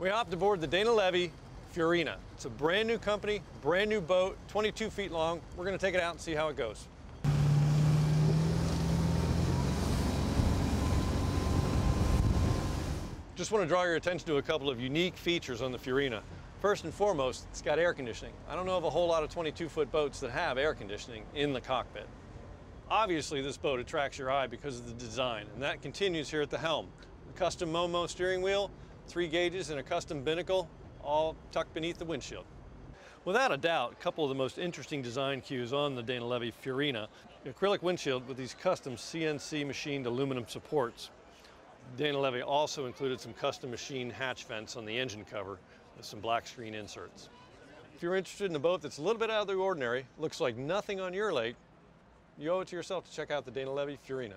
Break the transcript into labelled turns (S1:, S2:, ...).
S1: We hopped aboard the Dana Levy Fiorina. It's a brand new company, brand new boat, 22 feet long. We're gonna take it out and see how it goes. Just want to draw your attention to a couple of unique features on the Furina. First and foremost, it's got air conditioning. I don't know of a whole lot of 22 foot boats that have air conditioning in the cockpit. Obviously, this boat attracts your eye because of the design, and that continues here at the helm. The custom Momo steering wheel, three gauges, and a custom binnacle, all tucked beneath the windshield. Without a doubt, a couple of the most interesting design cues on the Danalevi Furina, the acrylic windshield with these custom CNC machined aluminum supports. Danalevi also included some custom machine hatch vents on the engine cover with some black screen inserts. If you're interested in a boat that's a little bit out of the ordinary, looks like nothing on your lake, you owe it to yourself to check out the Danalevi Furina.